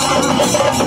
Bye.